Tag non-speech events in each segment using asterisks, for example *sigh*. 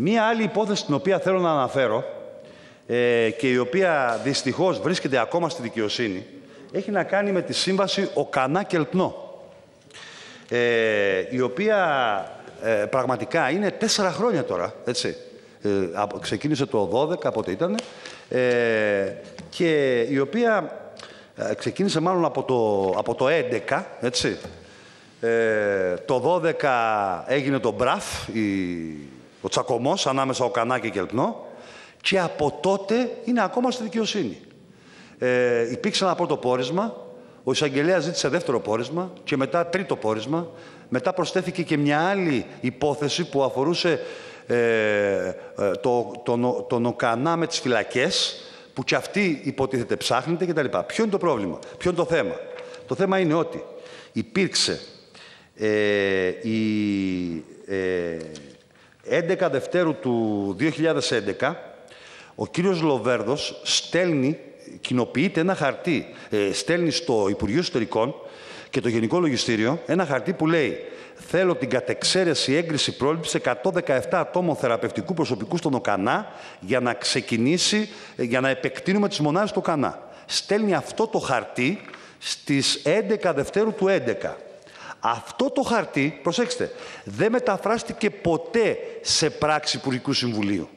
Μία άλλη υπόθεση την οποία θέλω να αναφέρω ε, και η οποία δυστυχώς βρίσκεται ακόμα στη δικαιοσύνη έχει να κάνει με τη σύμβαση Οκανά Κελπνό ε, η οποία ε, πραγματικά είναι τέσσερα χρόνια τώρα, έτσι. Ε, ξεκίνησε το 12, πότε ήταν, ε, και η οποία ε, ξεκίνησε μάλλον από το, από το 11, έτσι. Ε, το 12 έγινε το μπραφ, η, ο τσακωμός ανάμεσα ο Κανά και Κελπνό και από τότε είναι ακόμα στη δικαιοσύνη. Ε, υπήρξε ένα πρώτο πόρισμα, ο εισαγγελέας ζήτησε δεύτερο πόρισμα και μετά τρίτο πόρισμα. Μετά προσθέθηκε και μια άλλη υπόθεση που αφορούσε ε, ε το, τον, τον ΟΚΑΝΑ με τις φυλακές, που και αυτή υποτίθεται ψάχνεται κτλ. Ποιο είναι το πρόβλημα, ποιο είναι το θέμα; Το θέμα είναι ότι υπήρξε ε, η ε, 11 Δευτέρου του 2011 ο κύριος Λοβέρδος στέλνει, κοινοποιείται ένα χαρτί, ε, στέλνει στο Υπουργείο Ιστορικών και το Γενικό Λογιστήριο ένα χαρτί που λέει θέλω την κατεξαίρεση έγκριση πρόληψης 117 ατόμων θεραπευτικού προσωπικού στον ΟΚΑΝΑ για να ξεκινήσει, ε, για να επεκτείνουμε τις μονάδες του ΟΚΑΝΑ. Στέλνει αυτό το χαρτί στις 11 Δευτέρου του 11. Αυτό το χαρτί, προσέξτε, δεν μεταφράστηκε ποτέ σε πράξη Υπουργικού Συμβουλίου.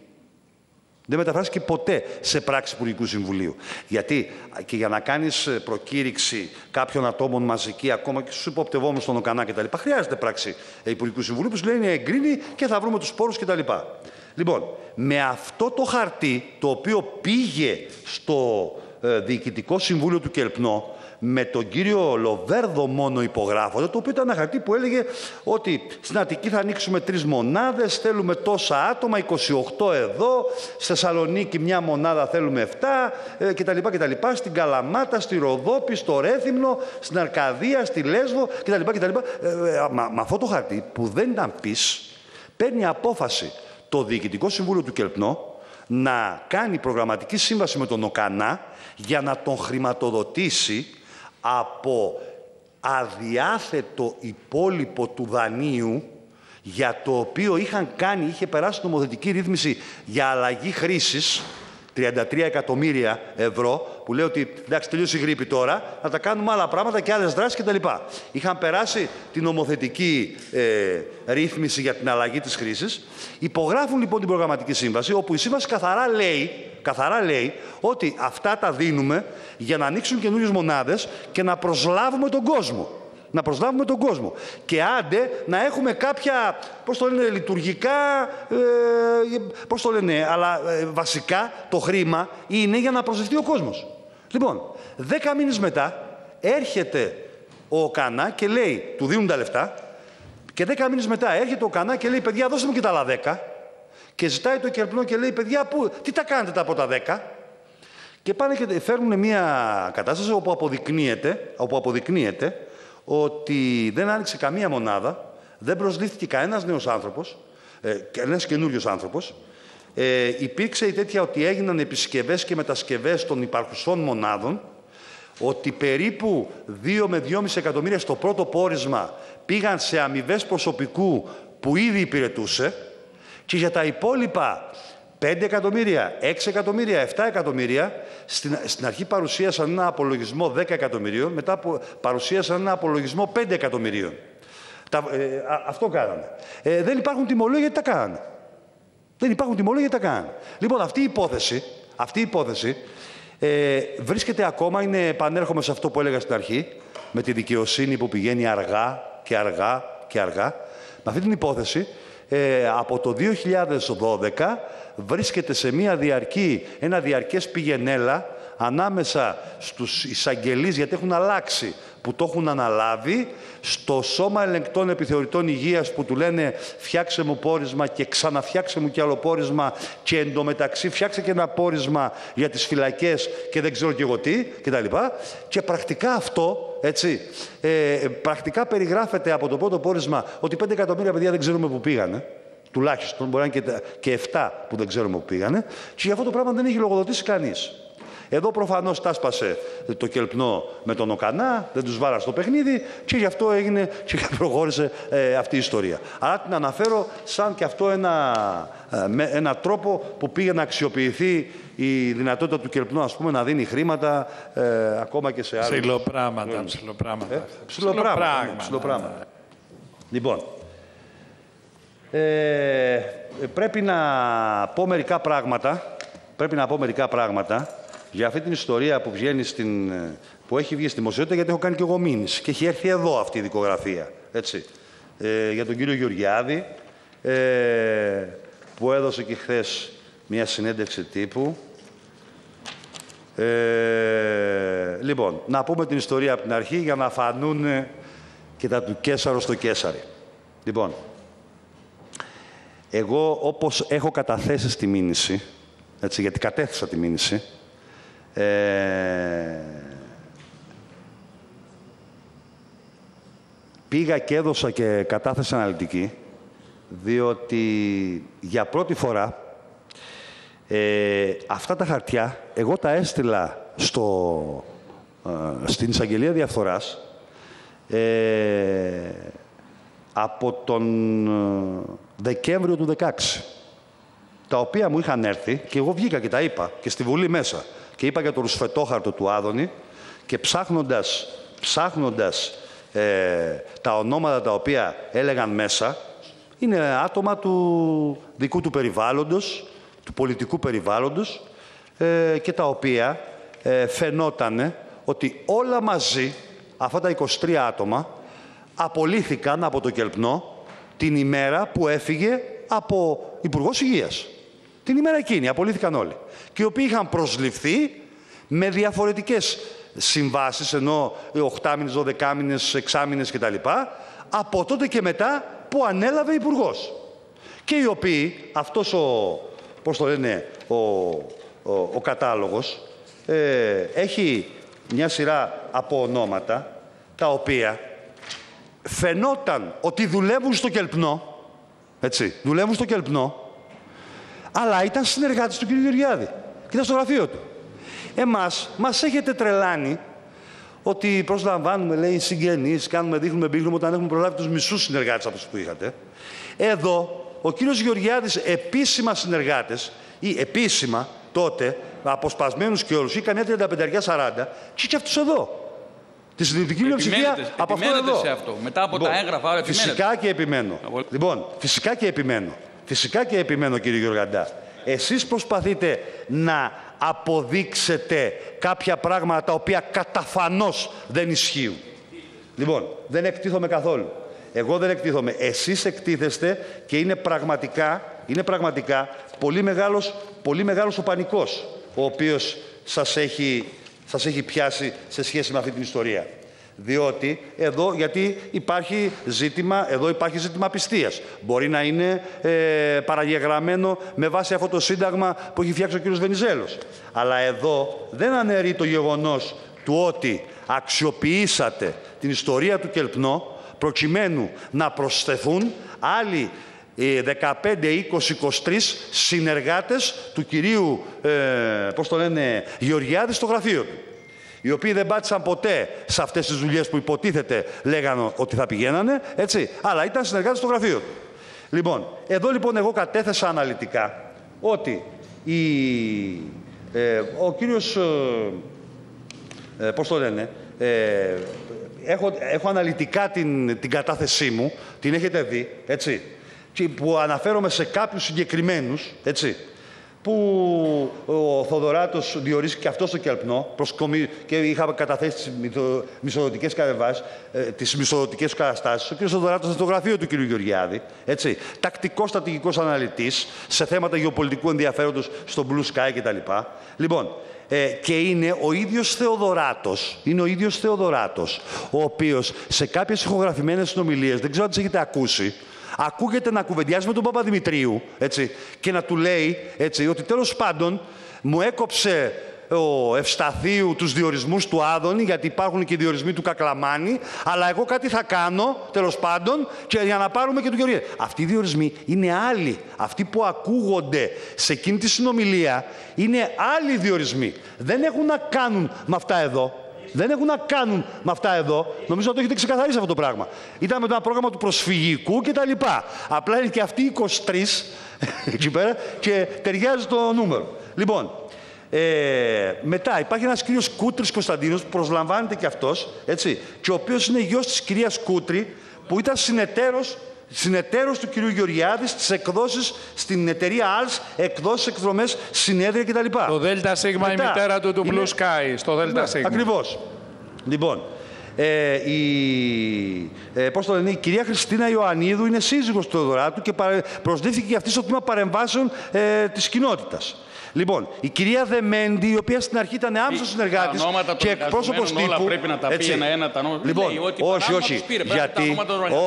Δεν μεταφράστηκε ποτέ σε πράξη Υπουργικού Συμβουλίου. Γιατί και για να κάνεις ε, προκήρυξη κάποιων ατόμων μαζική, ακόμα και στους υποπτευόμενους στον ΟΚΑΝΑ κτλ., χρειάζεται πράξη ε, Υπουργικού Συμβουλίου που σου λέει είναι εγκρίνει και θα βρούμε τους πόρους κτλ. Λοιπόν, με αυτό το χαρτί το οποίο πήγε στο ε, Διοικητικό Συμβούλιο του Κελπνό, με τον κύριο Λοβέρδο μόνο υπογράφονται, το οποίο ήταν ένα χαρτί που έλεγε ότι στην Αττική θα ανοίξουμε τρεις μονάδες, θέλουμε τόσα άτομα, 28 εδώ, στη Θεσσαλονίκη μια μονάδα θέλουμε 7 ε, κτλ, κτλ. Στην Καλαμάτα, στη Ροδόπη, στο Ρέθυμνο, στην Αρκαδία, στη Λέσβο κτλ. κτλ. Ε, ε, με αυτό το χαρτί που δεν ήταν πεις, παίρνει απόφαση το Διοικητικό Συμβούλιο του Κελπνό να κάνει προγραμματική σύμβαση με τον ΟΚΑΝΑ για να τον χρηματοδοτήσει από αδιάθετο υπόλοιπο του δανείου για το οποίο είχαν κάνει, είχε περάσει νομοθετική ρύθμιση για αλλαγή χρήσης 33 εκατομμύρια ευρώ, που λέει ότι εντάξει, τελείωσε η γρήπη τώρα, θα τα κάνουμε άλλα πράγματα και άλλες δράσεις κτλ. Είχαν περάσει την νομοθετική ε, ρύθμιση για την αλλαγή της χρήσης. Υπογράφουν λοιπόν την προγραμματική σύμβαση, όπου η σύμβαση καθαρά λέει, καθαρά λέει ότι αυτά τα δίνουμε για να ανοίξουν καινούριες μονάδες και να προσλάβουμε τον κόσμο να προσλάβουμε τον κόσμο. Και άντε να έχουμε κάποια, πώς το λένε, λειτουργικά, ε, πώς το λένε, αλλά ε, βασικά το χρήμα είναι για να προσδευτεί ο κόσμος. Λοιπόν, δέκα μήνες μετά έρχεται ο Κανά και λέει, του δίνουν τα λεφτά, και δέκα μήνες μετά έρχεται ο Κανά και λέει, παιδιά, δώστε μου και τα άλλα δέκα. Και ζητάει το κερπνό και λέει, παιδιά, πού, τι τα κάνετε τα από τα δέκα. Και πάνε και φέρνουν μια κατάσταση όπου αποδεικνύεται, όπου αποδεικνύεται ότι δεν άνοιξε καμία μονάδα, δεν προσλήφθηκε κανένας νέος άνθρωπος, ε, κανένα καινούριος άνθρωπος. Ε, υπήρξε η τέτοια ότι έγιναν επισκευές και μετασκευές των υπαρχουσών μονάδων, ότι περίπου 2 με 2,5 εκατομμύρια στο πρώτο πόρισμα πήγαν σε αμοιβές προσωπικού που ήδη υπηρετούσε και για τα υπόλοιπα 5 εκατομμύρια, 6 εκατομμύρια, 7 εκατομμύρια, στην, στην αρχή παρουσίασαν ένα απολογισμό 10 εκατομμυρίων, μετά παρουσίασαν ένα απολογισμό 5 εκατομμυρίων. Τα, ε, αυτό κάνανε. Ε, δεν υπάρχουν τιμολόγια γιατί τα κάνανε. Δεν υπάρχουν τιμολόγια γιατί τα κάνανε. Λοιπόν, αυτή η υπόθεση, αυτή η υπόθεση ε, βρίσκεται ακόμα, είναι, επανέρχομαι σε αυτό που έλεγα στην αρχή, με τη δικαιοσύνη που πηγαίνει αργά και αργά και αργά. Με αυτή την υπόθεση, ε, από το 2012 βρίσκεται σε μια διαρκή, ένα διαρκές πηγενέλα ανάμεσα στους εισαγγελείς, γιατί έχουν αλλάξει, που το έχουν αναλάβει, στο σώμα ελεγκτών επιθεωρητών υγείας που του λένε φτιάξε μου πόρισμα και ξαναφτιάξε μου κι άλλο πόρισμα και εντωμεταξύ φτιάξε και ένα πόρισμα για τις φυλακές και δεν ξέρω και εγώ τι κτλ. Και πρακτικά αυτό, έτσι, ε, πρακτικά περιγράφεται από το πρώτο πόρισμα ότι 5 εκατομμύρια παιδιά δεν ξέρουμε που πήγανε. Τουλάχιστον, μπορεί να είναι και, και 7 που δεν ξέρουμε που πήγανε. Και για αυτό το πράγμα δεν έχει λογοδοτήσει κανείς. Εδώ προφανώς τάσπασε το κελπνό με τον Οκανά, δεν τους βάλα στο παιχνίδι και γι' αυτό έγινε και *laughs* προχώρησε ε, αυτή η ιστορία. Αλλά την αναφέρω σαν και αυτό ένα, ε, με, ένα τρόπο που πήγε να αξιοποιηθεί η δυνατότητα του κελπνού ας πούμε, να δίνει χρήματα ε, ακόμα και σε άλλους. Ψιλοπράγματα, ψιλοπράγματα. Ε, ψιλοπράγματα. Ναι, ψιλοπράγματα. Λοιπόν, ε, πρέπει να πω μερικά πράγματα, πρέπει να πω μερικά πράγματα για αυτή την ιστορία που βγαίνει στην, που έχει βγει στη δημοσιότητα, γιατί έχω κάνει και εγώ μήνυση και έχει έρθει εδώ αυτή η δικογραφία, έτσι, ε, για τον κύριο Γεωργιάδη, ε, που έδωσε και χθες μια συνέντευξη τύπου. Ε, λοιπόν, να πούμε την ιστορία από την αρχή για να φανούν και τα του Κέσαρο στο Κέσαρι. Λοιπόν, εγώ όπως έχω καταθέσει στη μήνυση, έτσι, γιατί κατέθεσα τη μήνυση, ε, πήγα και έδωσα και κατάθεσα αναλυτική, διότι για πρώτη φορά ε, αυτά τα χαρτιά εγώ τα έστειλα στο, ε, στην εισαγγελία διαφθοράς ε, από τον ε, Δεκέμβριο του 16 τα οποία μου είχαν έρθει και εγώ βγήκα και τα είπα και στη Βουλή μέσα και είπα για το ρουσφετόχαρτο του Άδωνη και ψάχνοντας, ψάχνοντας ε, τα ονόματα τα οποία έλεγαν μέσα είναι άτομα του δικού του περιβάλλοντος, του πολιτικού περιβάλλοντος ε, και τα οποία ε, φαινόταν ότι όλα μαζί αυτά τα 23 άτομα απολύθηκαν από το Κελπνό την ημέρα που έφυγε από Υπουργός Υγείας. Την ημέρα εκείνη απολύθηκαν όλοι. Και οι οποίοι είχαν προσληφθεί με διαφορετικές συμβάσεις, ενώ 8 μήνες, 12 μήνες, 6 μήνες κτλ. Από τότε και μετά που ανέλαβε υπουργός. Και οι οποίοι, αυτός ο, πώς το λένε, ο, ο, ο κατάλογος, ε, έχει μια σειρά από ονόματα, τα οποία φαινόταν ότι δουλεύουν στο Κελπνό, έτσι, δουλεύουν στο Κελπνό, αλλά ήταν συνεργάτες του κ. Γεωργιάδη. Και ήταν στο γραφείο του. Εμάς, μας έχετε τρελάνει ότι προσλαμβάνουμε, λέει, συγγενείς, κάνουμε, δείχνουμε, μπήγνουμε όταν έχουμε προλάβει τους μισούς συνεργάτες από τους που είχατε. Εδώ, ο κύριος Γεωργιάδης, επίσημα συνεργάτες, ή επίσημα τότε, αποσπασμένους και όλους, ή καμιά 35-40, και και αυτούς εδώ. Τη συντηρητική πλειοψηφία από αυτό εδώ. σε αυτό. Μετά από λοιπόν, τα έγγραφα, άρα Φυσικά και επιμένω. Λοιπόν, φυσικά και επιμένω. Φυσικά και επιμένω, κύριε Γιωργαντά. Εσείς προσπαθείτε να αποδείξετε κάποια πράγματα τα οποία καταφανώς δεν ισχύουν. Λοιπόν, δεν εκτίθομαι καθόλου. Εγώ δεν εκτίθομαι. Εσείς εκτίθεστε και είναι πραγματικά, είναι πραγματικά πολύ μεγάλος, πολύ μεγάλος ο πανικός ο οποίος σας έχει σας έχει πιάσει σε σχέση με αυτή την ιστορία. Διότι εδώ, γιατί υπάρχει ζήτημα, εδώ υπάρχει ζήτημα πιστείας. Μπορεί να είναι ε, παραγεγραμμένο με βάση αυτό το σύνταγμα που έχει φτιάξει ο κ. Βενιζέλος. Αλλά εδώ δεν αναιρεί το γεγονός του ότι αξιοποιήσατε την ιστορία του Κελπνό προκειμένου να προσθεθούν άλλοι 15, 20, 23 συνεργάτες του κυρίου, ε, πώς το λένε, Γεωργιάδη στο γραφείο του. Οι οποίοι δεν πάτησαν ποτέ σε αυτές τις δουλειές που υποτίθεται λέγανε ότι θα πηγαίνανε, έτσι, αλλά ήταν συνεργάτες στο γραφείο του. Λοιπόν, εδώ λοιπόν εγώ κατέθεσα αναλυτικά ότι η, ε, ο κύριος, ε, ε πώς το λένε, ε, έχω, έχω αναλυτικά την, την κατάθεσή μου, την έχετε δει, έτσι, και που αναφέρομαι σε κάποιους συγκεκριμένους, έτσι, που ο Θοδωράτος διορίζει και αυτός στο Κελπνό προσκομί, και είχα καταθέσει τις μισοδοτικές κατεβάσεις, ε, τις μισοδοτικές καταστάσεις. Ο κ. Θοδωράτος στο γραφείο του κ. Γεωργιάδη, έτσι, τακτικός στρατηγικός αναλυτής σε θέματα γεωπολιτικού ενδιαφέροντος στο Blue Sky κτλ. Λοιπόν, ε, και είναι ο ίδιος Θεοδωράτος, είναι ο ίδιος Θεοδωράτος, ο οποίος σε κάποιες ηχογραφημένες συνομιλίες, δεν ξέρω αν τις έχετε ακούσει, ακούγεται να κουβεντιάζει με τον Παπαδημητρίου έτσι, και να του λέει έτσι, ότι τέλος πάντων μου έκοψε ο Ευσταθίου τους διορισμούς του Άδωνη, γιατί υπάρχουν και οι διορισμοί του Κακλαμάνη, αλλά εγώ κάτι θα κάνω, τέλος πάντων, και για να πάρουμε και του Γεωργία. Αυτοί οι διορισμοί είναι άλλοι. Αυτοί που ακούγονται σε εκείνη τη συνομιλία είναι άλλοι διορισμοί. Δεν έχουν να κάνουν με αυτά εδώ. Δεν έχουν να κάνουν με αυτά εδώ. Νομίζω ότι το έχετε ξεκαθαρίσει αυτό το πράγμα. Ήταν με το πρόγραμμα του προσφυγικού κτλ. Απλά είναι και αυτοί οι 23 *laughs* εκεί πέρα και ταιριάζει το νούμερο. Λοιπόν, ε, μετά υπάρχει ένας κύριος Κούτρης Κωνσταντίνος που προσλαμβάνεται και αυτός, έτσι, και ο οποίος είναι γιος της κυρίας Κούτρη που ήταν συνεταίρος συνεταίρος του κυρίου Γεωργιάδης στις εκδόσεις στην εταιρεία ALS, εκδόσεις, εκδρομές, συνέδρια κτλ. Το ΔΣ Σίγμα η μητέρα του του Blue Sky, στο ΔΣ ναι, Σίγμα. Ακριβώς. Λοιπόν, ε, η, ε, πώς το λένε, η κυρία Χριστίνα Ιωαννίδου είναι σύζυγος του Θεοδωράτου και προσδίθηκε και αυτή στο τμήμα παρεμβάσεων ε, της κοινότητας. Λοιπόν, η κυρία Δεμέντη, η οποία στην αρχή ήταν άμεσος συνεργάτης και εκπρόσωπος τύπου. Όλα πρέπει να τα πει έτσι. ένα-ένα τα νόματα. Λοιπόν, όχι, όχι. Πήρε, γιατί,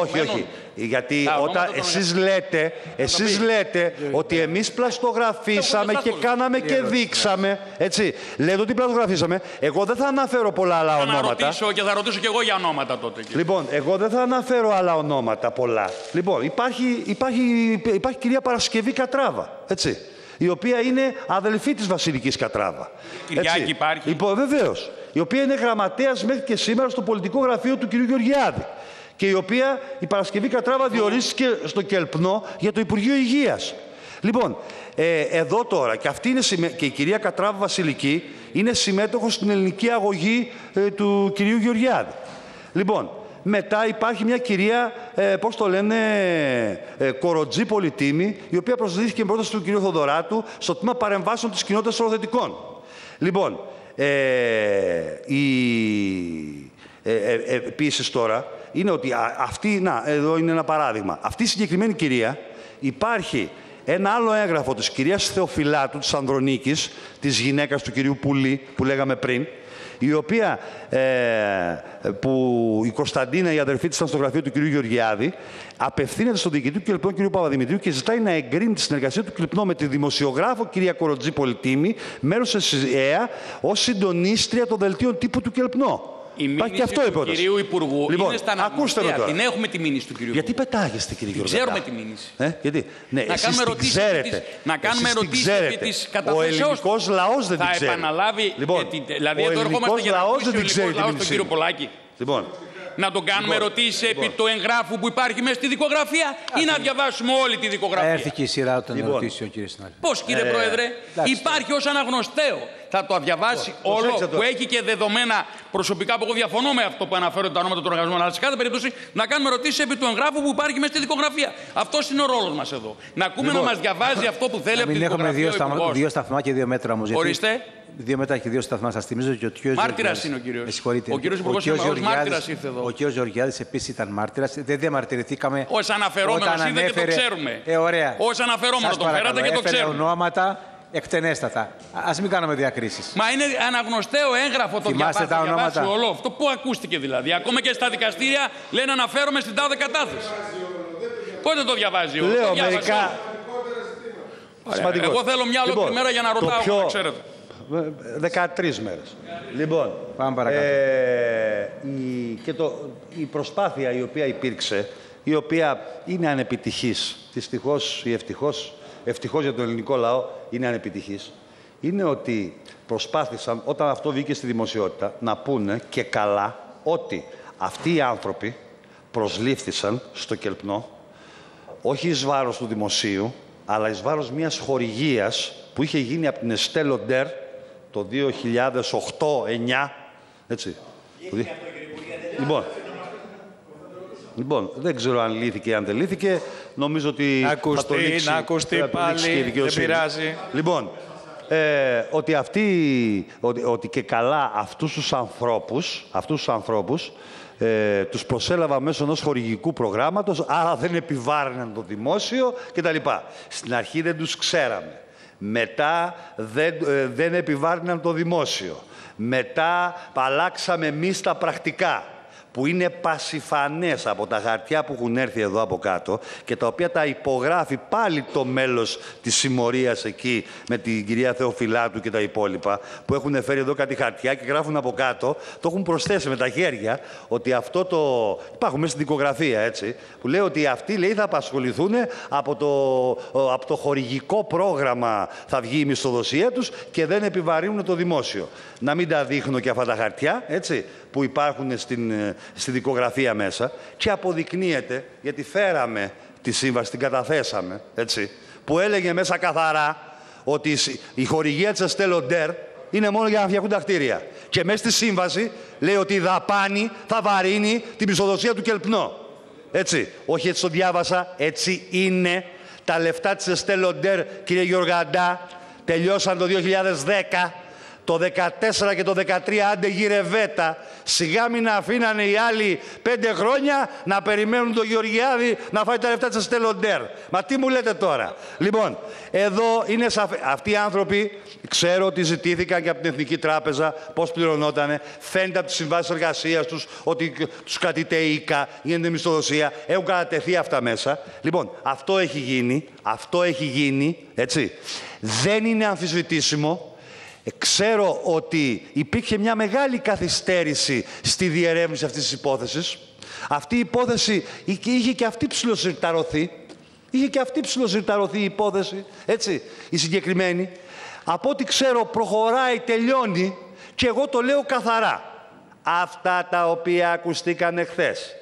όχι, όχι. Γιατί όταν εσείς λέτε, εσείς λέτε ότι εμείς πλαστογραφήσαμε και κάναμε και δείξαμε, έτσι, λέτε ότι πλαστογραφήσαμε, εγώ δεν θα αναφέρω πολλά άλλα ονόματα. Θα ρωτήσω και θα ρωτήσω και εγώ για ονόματα τότε. Λοιπόν, εγώ δεν θα αναφέρω άλλα ονόματα πολλά. Λοιπόν, υπάρχει, υπάρχει, υπάρχει κυρία Παρασκευή Κατράβα, έτσι η οποία είναι αδελφή της Βασιλικής Κατράβα. Κυριάκη υπάρχει. Λοιπόν, βεβαίως. Η οποία είναι γραμματέας μέχρι και σήμερα στο πολιτικό γραφείο του κ. Γεωργιάδη. Και η οποία η Παρασκευή Κατράβα διορίστηκε στο Κελπνό για το Υπουργείο Υγείας. Λοιπόν, ε, εδώ τώρα, και αυτή είναι και η κυρία Κατράβα Βασιλική είναι συμμέτοχος στην ελληνική αγωγή ε, του κυρίου Γεωργιάδη. Λοιπόν, μετά υπάρχει μια κυρία, ε, πώς το λένε, ε, Κοροτζή Πολυτήμη, η οποία προσδίδθηκε με πρόταση του κυρίου Θοδωράτου στο τμήμα παρεμβάσεων της κοινότητας οροθετικών. Λοιπόν, ε, η, ε, ε, ε επίσης τώρα, είναι ότι αυτή, να, εδώ είναι ένα παράδειγμα. Αυτή η συγκεκριμένη κυρία υπάρχει ένα άλλο έγγραφο της κυρίας Θεοφυλάτου, της Ανδρονίκης, της γυναίκας του κυρίου Πουλή, που λέγαμε πριν, η οποία, ε, που η Κωνσταντίνα, η αδερφή της, ήταν στο γραφείο του κ. Γεωργιάδη, απευθύνεται στον διοικητή του Κλειπνό κ. Παπαδημητρίου και ζητάει να εγκρίνει τη συνεργασία του Κλειπνό με τη δημοσιογράφο κ. Κοροτζή Πολιτήμη, μέρος της ΕΕΑ, ως συντονίστρια των δελτίων τύπου του Κελπνό. Η μήνυση αυτό του υπόθεση. κυρίου Υπουργού λοιπόν, είναι στα ακούστε με τώρα. Την έχουμε τη μήνυση του κυρίου Γιατί πετάγεστε κύριε Γιώργο. Ξέρουμε τη μήνυση. Ε, γιατί; Ναι, να κάνουμε ερωτήσεις ξέρετε. να κάνουμε ερωτήσεις επί της Ο ελληνικός λαός δεν την ξέρει. Θα επαναλάβει. Λοιπόν, δηλαδή εδώ ερχόμαστε για να ακούσουμε ο ελληνικός λαός τον κύριο Πολάκη. Λοιπόν, να τον κάνουμε λοιπόν, ερωτήσεις λοιπόν. επί του εγγράφου που υπάρχει μέσα στη δικογραφία ή να διαβάσουμε όλη τη δικογραφία. Έρθει και η σειρά των λοιπόν. ερωτήσεων, κύριε Συνάδελφε. Πώς, κύριε ε, Πρόεδρε, υπάρχει ως αναγνωστέο. Θα το διαβάσει όλο που έχει και δεδομένα προσωπικά που εγώ διαφωνώ με αυτό που αναφέρονται τα ονόματα των εργαζομένων. Αλλά σε κάθε περίπτωση να κάνουμε ερωτήσει επί του εγγράφου που υπάρχει μέσα στη δικογραφία. Αυτός είναι ο ρόλος μας εδώ. Να ακούμε να μας διαβάζει αυτό που θέλει από τη δικογραφία. Έχουμε δύο σταθμά και δύο μέτρα όμως. Ορίστε δύο μέτρα και δύο σταθμά. Σας θυμίζω ότι ο κύριο Μάρτυρας είναι ο κύριος. Με συγχωρείτε. Ο κύριος Υπουργός είναι μάρτυρας ήρθε εδώ. Ο κύριο Γεωργιάδης επίσης ήταν μάρτυρας. Δεν διαμαρτυρηθήκαμε. Ω αναφερόμενος είδε και το ξέρουμε. Ε, ωραία. Ω αναφερόμενος το φέρατε και το ξέρουμε. ονόματα εκτενέστατα. Α μην κάνουμε διακρίσεις. Μα είναι αναγνωστέο έγγραφο το διαβάσει, τα ονόματα; όλο. Αυτό που ακούστηκε δηλαδή. Ακόμα και στα δικαστήρια λένε αναφέρομαι στην τάδε κατάθεση. Πότε το διαβάζει όλο. Λέω μερικά. Εγώ θέλω μια ολόκληρη λοιπόν, μέρα για να ρωτάω, ξέρετε. 13 μέρες. Λοιπόν, Πάμε παρακάτω. Ε, η, και το, η προσπάθεια η οποία υπήρξε, η οποία είναι ανεπιτυχής, δυστυχώς ή ευτυχώς, ευτυχώς για τον ελληνικό λαό είναι ανεπιτυχής, είναι ότι προσπάθησαν, όταν αυτό βγήκε στη δημοσιότητα, να πούνε και καλά ότι αυτοί οι άνθρωποι προσλήφθησαν στο Κελπνό, όχι εις βάρος του δημοσίου, αλλά εις βάρος μιας χορηγίας που είχε γίνει από την Εστέλο Ντέρ το 2008-2009. Έτσι. Λοιπόν, λοιπόν, δεν ξέρω αν λύθηκε ή αν δεν λύθηκε. Νομίζω ότι να ακουστεί, θα το λήξει, να ακουστεί πάλι, δεν πειράζει. Λοιπόν, ε, ότι, αυτοί, ότι, ότι και καλά αυτούς τους ανθρώπους, αυτούς τους ανθρώπους ε, τους προσέλαβα μέσω ενός χορηγικού προγράμματος, άρα δεν επιβάρυναν το δημόσιο κτλ. Στην αρχή δεν τους ξέραμε. Μετά δεν, ε, δεν επιβάρυναν το δημόσιο. Μετά αλλάξαμε εμείς τα πρακτικά. Που είναι πασιφανές από τα χαρτιά που έχουν έρθει εδώ από κάτω και τα οποία τα υπογράφει πάλι το μέλος της συμμορίας εκεί με την κυρία Θεοφυλάτου και τα υπόλοιπα που έχουν φέρει εδώ κάτι χαρτιά και γράφουν από κάτω, το έχουν προσθέσει με τα χέρια ότι αυτό το... Υπάρχουν μέσα στην δικογραφία έτσι, που λέει ότι αυτοί λέει θα απασχοληθούν από το, από το χορηγικό πρόγραμμα θα βγει η μισθοδοσία τους και δεν επιβαρύνουν το δημόσιο. Να μην τα δείχνω και αυτά τα χαρτιά, έτσι, που υπάρχουν στην, ε, στη δικογραφία μέσα και αποδεικνύεται, γιατί φέραμε τη σύμβαση, την καταθέσαμε, έτσι, που έλεγε μέσα καθαρά ότι η χορηγία της Εστέλοντέρ είναι μόνο για να φτιαχούν τα κτίρια. Και μέσα στη σύμβαση λέει ότι η δαπάνη θα βαρύνει την πιστοδοσία του Κελπνό. Έτσι, όχι έτσι το διάβασα, έτσι είναι. Τα λεφτά της Εστέλοντέρ, κύριε Γιωργαντά, τελειώσαν το 2010 το 14 και το 13 άντε γυρευέτα. Σιγά μην αφήνανε οι άλλοι πέντε χρόνια να περιμένουν τον Γεωργιάδη να φάει τα λεφτά της Στελοντέρ. Μα τι μου λέτε τώρα. Λοιπόν, εδώ είναι σαφέ. Αυτοί οι άνθρωποι ξέρω ότι ζητήθηκαν και από την Εθνική Τράπεζα πώς πληρωνότανε. Φαίνεται από τις συμβάσεις εργασίας τους ότι τους κρατείται οίκα, γίνεται μισθοδοσία. Έχουν κατατεθεί αυτά μέσα. Λοιπόν, αυτό έχει γίνει. Αυτό έχει γίνει. Έτσι. Δεν είναι αμφισβητήσιμο ε, ξέρω ότι υπήρχε μια μεγάλη καθυστέρηση στη διερεύνηση αυτής της υπόθεσης. Αυτή η υπόθεση είχε και αυτή ψηλοσυρταρωθεί. Είχε και αυτή ψηλοσυρταρωθεί η υπόθεση, έτσι, η συγκεκριμένη. Από ό,τι ξέρω προχωράει, τελειώνει και εγώ το λέω καθαρά. Αυτά τα οποία ακουστήκαν χθες.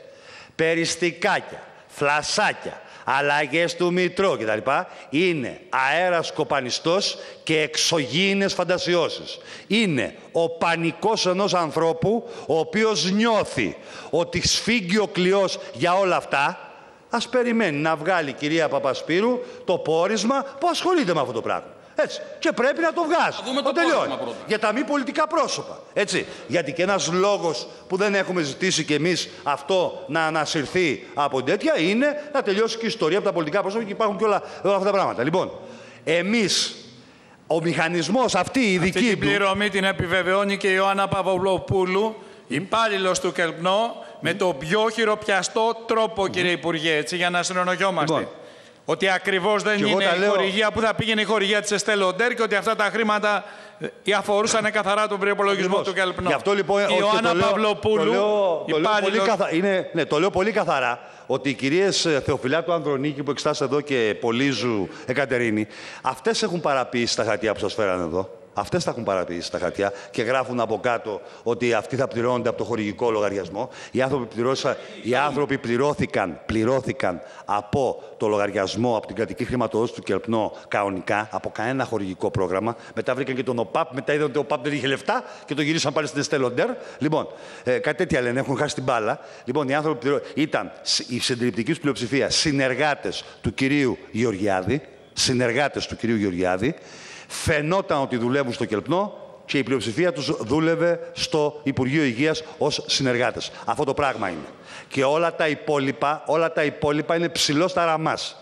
Περιστικάκια, φλασάκια, αλλαγές του Μητρό κτλ. είναι αέρας κοπανιστός και εξωγήινες φαντασιώσεις. Είναι ο πανικός ενός ανθρώπου ο οποίος νιώθει ότι σφίγγει ο κλειός για όλα αυτά Ας περιμένει να βγάλει η κυρία Παπασπύρου το πόρισμα που ασχολείται με αυτό το πράγμα. Έτσι. Και πρέπει να το βγάζεις. δούμε το τελειώνει. Για τα μη πολιτικά πρόσωπα. Έτσι. Γιατί και ένας λόγος που δεν έχουμε ζητήσει κι εμείς αυτό να ανασυρθεί από τέτοια είναι να τελειώσει και η ιστορία από τα πολιτικά πρόσωπα και υπάρχουν και όλα, όλα αυτά τα πράγματα. Λοιπόν, εμείς ο μηχανισμός αυτή η δική αυτή την πληρωμή την επιβεβαιώνει και η Ιωάννα Παυλοπούλου, υπάλληλο του Κελπνό, με το πιο χειροπιαστό τρόπο, κύριε Υπουργέ, έτσι, για να συνεννοιόμαστε. Λοιπόν, ότι ακριβώς δεν είναι η λέω... χορηγία που θα πήγαινε η χορηγία της Εστέλοντέρ και ότι αυτά τα χρήματα ε, αφορούσαν καθαρά τον προπολογισμό του Κελπνό. Γι' αυτό λοιπόν. Η Ιωάννα Παυλοπούλου. Το λέω, το, λέω πολύ καθα... είναι, ναι, το λέω πολύ καθαρά ότι οι κυρίες Θεοφυλάτου Ανδρονίκη που εξτάσσεται εδώ και Πολύζου Εκατερίνη, αυτές έχουν παραποιήσει τα χαρτιά που σας φέραν εδώ. Αυτές τα έχουν παραποιήσει στα χαρτιά και γράφουν από κάτω ότι αυτοί θα πληρώνονται από το χορηγικό λογαριασμό. Οι άνθρωποι, πληρώσα, οι άνθρωποι πληρώθηκαν, πληρώθηκαν από το λογαριασμό, από την κρατική χρηματοδότηση του Κελπνό κανονικά, από κανένα χορηγικό πρόγραμμα. Μετά βρήκαν και τον ΟΠΑΠ, μετά είδαν ότι ο ΟΠΑΠ δεν είχε λεφτά και το γυρίσαν πάλι στην Εστέλοντέρ. Λοιπόν, ε, κάτι τέτοια λένε, έχουν χάσει την μπάλα. Λοιπόν, οι άνθρωποι πληρώ... ήταν η συντριπτικής πλειοψηφίας συνεργάτες του κυρίου Γεωργιάδη, συνεργάτες του κυρίου Γεωργιάδη φαινόταν ότι δουλεύουν στο Κελπνό και η πλειοψηφία τους δούλευε στο Υπουργείο Υγείας ως συνεργάτες. Αυτό το πράγμα είναι. Και όλα τα υπόλοιπα, όλα τα υπόλοιπα είναι ψηλό στα ραμάς.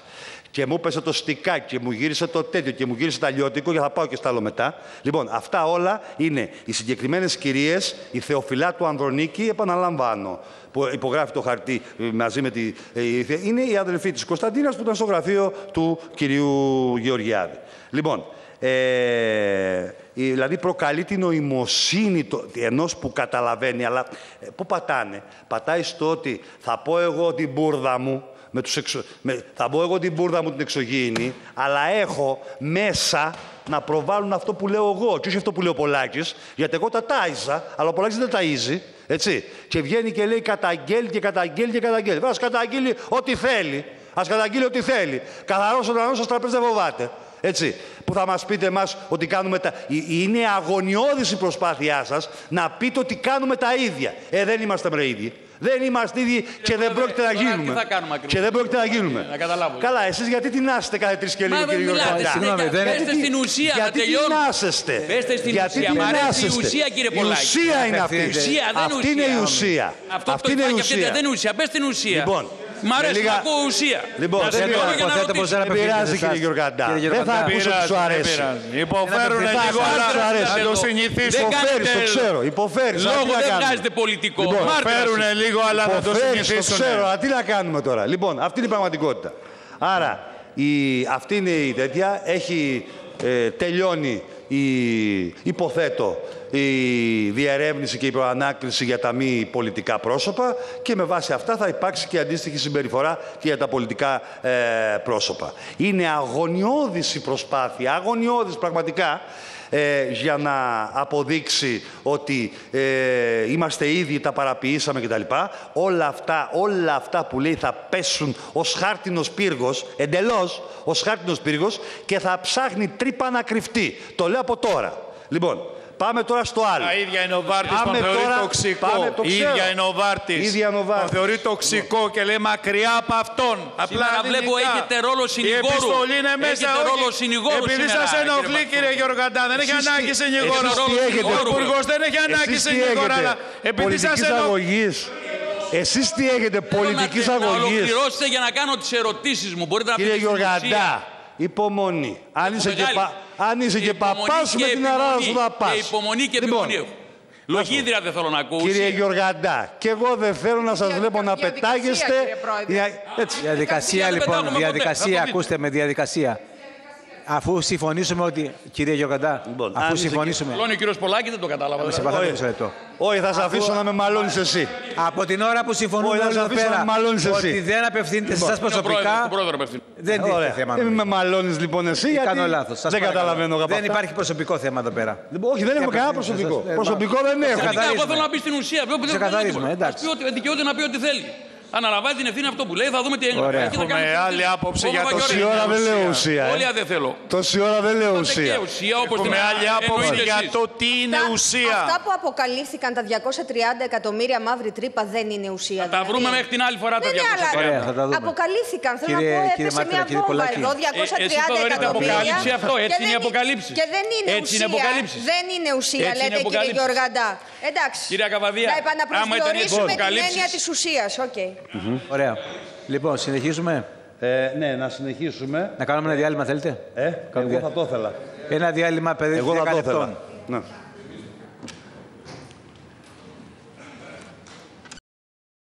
Και μου πέσε το στικάκι και μου γύρισε το τέτοιο και μου γύρισε τα λιώτικο και θα πάω και στα άλλο μετά. Λοιπόν, αυτά όλα είναι οι συγκεκριμένες κυρίες, η Θεοφυλά του Ανδρονίκη, επαναλαμβάνω, που υπογράφει το χαρτί ε, μαζί με τη. Ε, είναι η αδελφή της Κωνσταντίνας που ήταν στο γραφείο του κυρίου Γεωργιάδη. Λοιπόν, ε, δηλαδή προκαλεί την νοημοσύνη ενός που καταλαβαίνει, αλλά ε, πού πατάνε; Πατάει στο ότι θα πω εγώ την μπουρδα μου, με τους εξω... με... θα πω εγώ την μπουρδα μου την εξωγήινη, αλλά έχω μέσα να προβάλλουν αυτό που λέω εγώ και όχι αυτό που λέει ο Πολάκης, γιατί εγώ τα τάιζα, αλλά ο Πολάκης δεν ταΐζει, έτσι. Και βγαίνει και λέει καταγγέλει και καταγγέλει και καταγγέλει. Ας καταγγείλει ό,τι θέλει. Ας καταγγείλει ό,τι θέλει. Καθαρός ο τραπέζι τραπέζι δεν φοβάται. Έτσι, που θα μας πείτε μας ότι κάνουμε τα... Είναι αγωνιώδης η προσπάθειά σας να πείτε ότι κάνουμε τα ίδια. Ε, δεν είμαστε με ίδιοι. Δεν είμαστε ίδιοι και δεν πρόκειται να γίνουμε. Και δεν πρόκειται να γίνουμε. Να καταλάβω. Καλά, εσείς γιατί την άσετε κάθε τρεις και λίγο, κύριε Γιώργο. Συγγνώμη, δεν Πέστε στην ουσία γιατί να τελειώνουμε. Γιατί την άσεστε; Πέστε στην ουσία. Μ' αρέσει η ουσία, κύριε Πολάκη. Η ουσία είναι αυτή. Αυτή είναι η ουσία. Αυτό αυτή είναι η ουσία. Δεν είναι ουσία. Πες την ουσία. Λοιπόν, Μ' αρέσει λίγα- να ακούω ουσία. Λοιπόν, Να δεν σηκώνω πειράζει, και να υποθέτω πως ρωτήσω. δεν Δεν απευθύνεται πειράζει σε κύριε εσάς. Γιωργαντά. Κύριε Δεν θα Γιωργαντά. ακούσω ότι σου αρέσει. Υποφέρουν Ένα λίγο, παιχνιδάκι, αλλά σου αρέσει. θα το Δεν συνηθίσουν. Υποφέρεις, το κάνετε- ξέρω. Υποφέρεις. αλλά Λόγο τι να δεν κάνουμε. βγάζετε πολιτικό. Λοιπόν, Μάρτυρας Υποφέρουν είστε. λίγο, αλλά θα το Υποφέρεις, το συνηθίσουν. ξέρω, αλλά τι να κάνουμε τώρα. Λοιπόν, αυτή είναι η πραγματικότητα. Άρα, η, αυτή είναι η τέτοια. Έχει ε, τελειώνει η, υποθέτω, η διερεύνηση και η προανάκριση για τα μη πολιτικά πρόσωπα και με βάση αυτά θα υπάρξει και αντίστοιχη συμπεριφορά και για τα πολιτικά ε, πρόσωπα. Είναι αγωνιώδης η προσπάθεια, αγωνιώδης πραγματικά, ε, για να αποδείξει ότι ε, είμαστε ήδη, τα παραποιήσαμε κτλ. Όλα αυτά, όλα αυτά που λέει θα πέσουν ως χάρτινος πύργος, εντελώς ως χάρτινος πύργος και θα ψάχνει τρύπα να κρυφτεί. Το λέω από τώρα. Λοιπόν, πάμε τώρα στο άλλο. Τα ίδια είναι ο Βάρτης, τον Πάμε θεωρεί τώρα- τοξικό. πάμε, το Η ξέρω. ίδια είναι ο Βάρτης. Η ίδια είναι ο Βάρτης. Τον θεωρεί τοξικό και λέει μακριά από αυτόν. Απλά Σήμερα βλέπω δυνητικά. έχετε ρόλο Η συνηγόρου. επιστολή είναι μέσα. Έχετε όχι. ρόλο συνηγόρου Επειδή σήμερα, σας ενοχλεί κύριε κύριε Γιωργαντά, δεν έχει Εσείς ανάγκη τι- συνηγόρο. εσείς τι έχετε; Ο Υπουργός δεν έχει ανάγκη Εσείς τι συνηγόρο, έχετε, αλλά επειδή σας πολιτικής ενοχλεί. αγωγής. Εσείς τι έχετε, πολιτικής να, Να αγωγής. ολοκληρώσετε για να κάνω τις ερωτήσεις μου. Μπορείτε να Κύριε πείτε στην ουσία. Γιωργαντά, υπομονή. Αν είσαι και, μεγάλη. πα... Αν είσαι και Υπομονή παπάς και με την αράδα σου επιμονή. θα πας. Και υπομονή και Λοιπόν, επιμονή έχω. Λογίδρια δεν θέλω να ακούω. Κύριε ουσία. Γιωργαντά, και εγώ δεν θέλω να σας Διαδικα- βλέπω να διαδικασία, πετάγεστε. κύριε Πρόεδρε. Για- Έτσι. Διαδικασία δεν λοιπόν, πετάγουμε ποτέ. διαδικασία, Θα το ακούστε με διαδικασία. Αφού συμφωνήσουμε ότι. Κύριε Γιωργαντά, Λοιπόν, αν αφού είσαι συμφωνήσουμε. Πλώνει ο κύριος Πολάκη, δεν το κατάλαβα. Με δηλαδή. συμπαθάτε Όχι. μισό λεπτό. Όχι, θα σε αφήσω να με μαλώνεις εσύ. Από την ώρα που συμφωνούμε Όχι, θα όλοι σε εδώ αφήσω να πέρα με μαλώνεις εσύ. ότι δεν απευθύνεται σε εσάς Είναι ο πρόεδρος, προσωπικά, τον πρόεδρος απευθύνω. δεν είναι Ωραία. θέμα. Ε, με μαλώνεις λοιπόν εσύ, γιατί Κάνω λάθο. δεν καταλαβαίνω εγώ από Δεν αυτά. υπάρχει προσωπικό θέμα εδώ πέρα. Λοιπόν, Όχι, δεν έχουμε κανένα απευθύνεσαι προσωπικό. σας, ε, Προσωπικό δεν έχω. Ειδικά εγώ Ξεκαθαρίζουμε. θέλω να μπει στην ουσία. Βλέπω ότι δεν Ξεκαθαρίζουμε, θέλει εντάξει. τίποτα. Ας πει ότι- Δικαιούται να πει ό,τι θέλει. Αναλαμβάνει την ευθύνη αυτό που λέει, θα δούμε τι έγινε. Ωραία. Έχει να Έχουμε κάνει άλλη συζήτηση. άποψη Ω, για το Παπαγιώρη, Τόση ώρα δεν λέω ουσία. ε. Όλοι δεν θέλω. Τόση ώρα δεν λέω Και ουσία. ουσία όπως την Έχουμε άλλη άποψη εννοείτε για εσείς. το τι είναι Αυτά- ουσία. Αυτά που αποκαλύφθηκαν τα 230 εκατομμύρια μαύρη τρύπα δεν είναι ουσία. Θα τα βρούμε μέχρι την άλλη φορά τα Ναι, ναι, 230. αλλά Ωραία, θα τα δούμε. Αποκαλύφθηκαν. Θέλω Κύριε- να πω, κύριε έπεσε Μάρτυρα, μια κύριε βόμβα Πολάκη. εδώ, Ε, 230 εσείς το θεωρείτε εκατομμύρια. αποκάλυψη αυτό, και έτσι είναι η δεν αποκαλύψη. Και δεν είναι Έτσι είναι ουσία. αποκαλύψη. Δεν είναι ουσία, Έτσι είναι λέτε κύριε αποκαλύψη. Γεωργαντά. Εντάξει. Κυρία Καβαδία, Να άμα ήταν έτσι επαναπροσδιορίσουμε την αποκαλύψεις- έννοια της ουσίας. Οκ. Ωραία. Λοιπόν, συνεχίζουμε; Ε, ναι, να συνεχίσουμε. Να κάνουμε ένα διάλειμμα, θέλετε; Ε, εγώ θα το ήθελα. Ένα διάλειμμα παιδί Εγώ 10 θα το ήθελα. λεπτών. Ναι.